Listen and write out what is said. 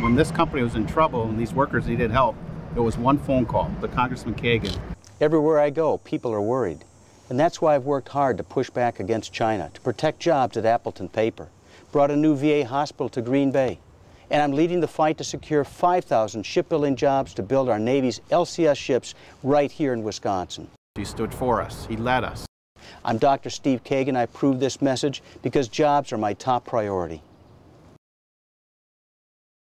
When this company was in trouble and these workers needed help, it was one phone call to Congressman Kagen. Everywhere I go, people are worried. And that's why I've worked hard to push back against China, to protect jobs at Appleton Paper, brought a new VA hospital to Green Bay, and I'm leading the fight to secure 5,000 shipbuilding jobs to build our Navy's LCS ships right here in Wisconsin. He stood for us. He led us. I'm Dr. Steve Kagen. I approve this message because jobs are my top priority.